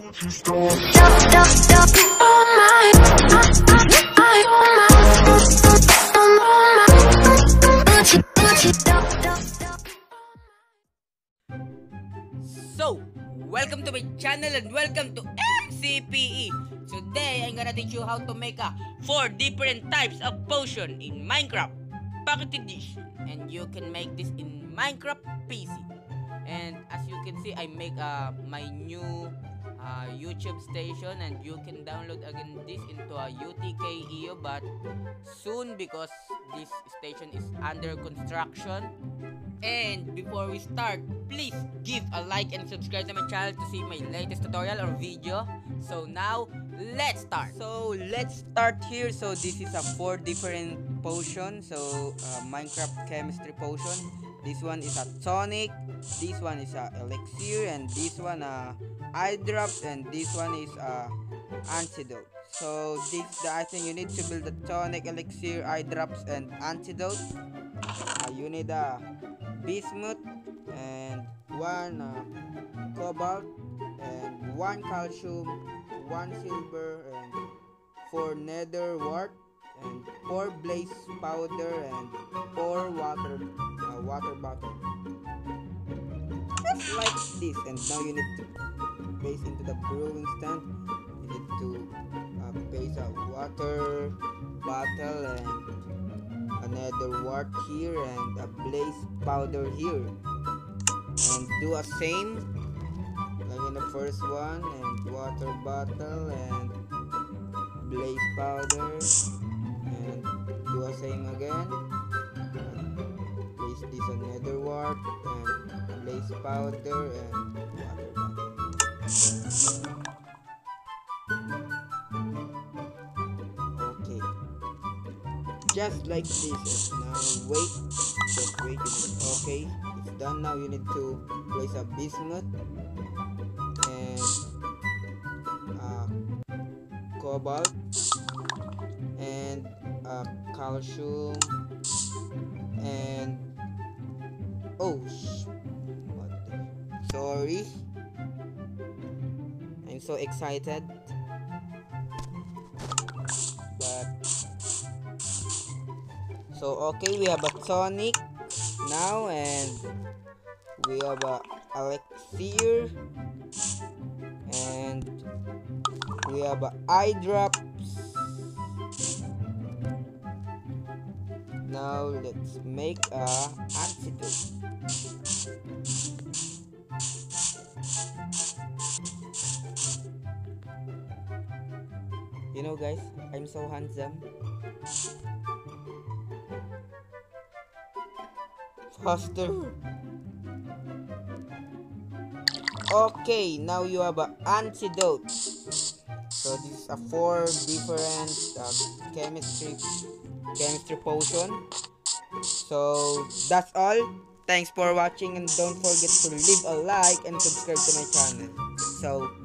So, welcome to my channel and welcome to MCPE. Today, I'm gonna teach you how to make a four different types of potion in Minecraft Pocket Edition. And you can make this in Minecraft PC. And as you can see, I make uh, my new uh, YouTube station and you can download again this into a UTK-EO but soon because this station is under construction and before we start, please give a like and subscribe to my channel to see my latest tutorial or video. So now, let's start. So let's start here. So this is a four different potion. So uh, Minecraft chemistry potion. This one is a tonic. This one is a elixir, and this one a eye drops, and this one is a antidote. So this the I think you need to build the tonic, elixir, eye drops, and antidote. Uh, you need a bismuth and one uh, cobalt and one calcium one silver and four nether wart and four blaze powder and four water uh, water bottle. Just like this and now you need to place into the brewing stand. You need to uh, place a water bottle and a nether wart here and a blaze powder here. And do a same like in the first one and water bottle and blaze powder do a same again? And place this a nether wart and blaze powder and water okay. Just like this. Now wait. Just wait okay. It's done. Now you need to place a bismuth and uh, cobalt uh, calcium and oh what the sorry. I'm so excited. But so okay, we have a tonic now and we have a elixir. And we have a eye drops. Now let's make a antidote. You know guys, I'm so handsome. faster. Okay, now you have an antidote. So this is a four different uh, chemistry chemistry potion. So that's all. Thanks for watching and don't forget to leave a like and subscribe to my channel. So.